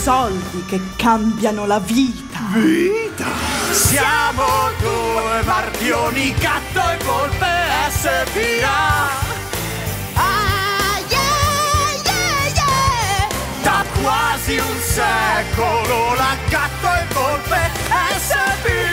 soldi che cambiano la vita. Vita! Siamo due marchioni, gatto e volpe SPA. Ah, quasi un secolo la gatto e volpe SPA.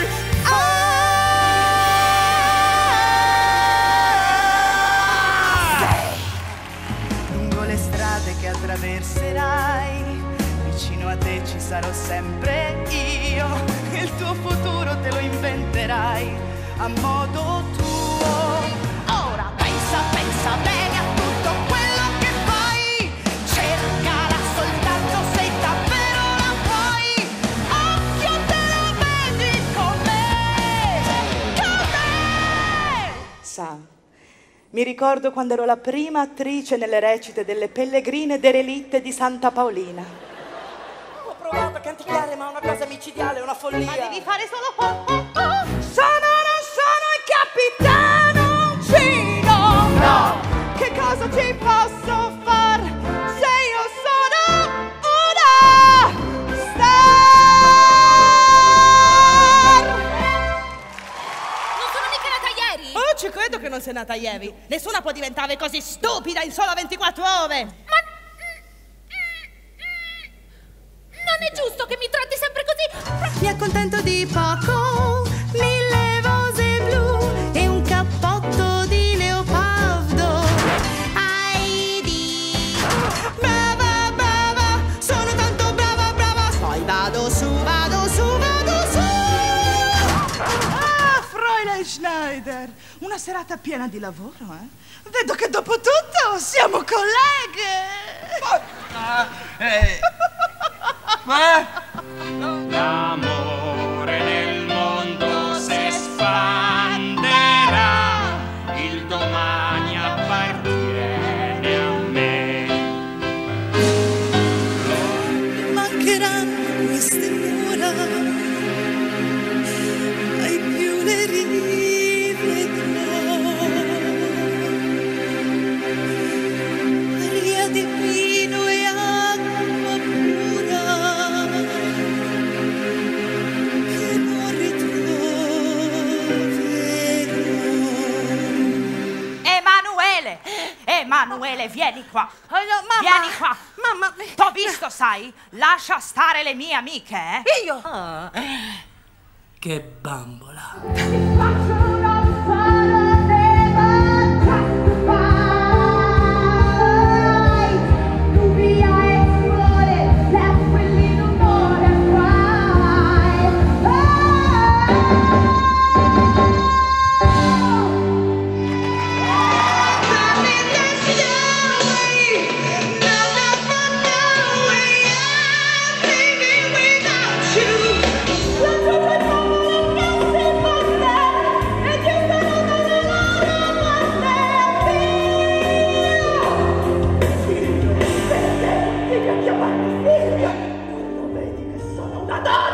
Sarò sempre io. Il tuo futuro te lo inventerai a modo tuo. Ora pensa, pensa bene a tutto quello che fai. Cercala soltanto se davvero la vuoi. Occhio te lo vedi con me. Con me. Sa, mi ricordo quando ero la prima attrice nelle recite delle pellegrine derelitte di Santa Paolina. Ho provato a canticchiare, ma è una cosa micidiale, è una follia. Ma devi fare solo oh oh oh. Sono non sono il capitano Cino! No. Che cosa ci posso far se io sono una star? Non sono mica nata ieri. Oh, ci credo che non sei nata ieri. Nessuna può diventare così stupida in solo 24 ore. Ma accontento di poco, mille rose blu e un cappotto di leopardo. Heidi, brava, brava, sono tanto brava, brava. Poi vado su, vado su, vado su. Ah, Fräulein Schneider, una serata piena di lavoro, eh? Vedo che dopo tutto siamo colleghe. Emanuele, vieni qua! Oh, no, mamma. Vieni qua! Mamma. T'ho visto, sai? Lascia stare le mie amiche, eh? Io. Che bambola. Sparta!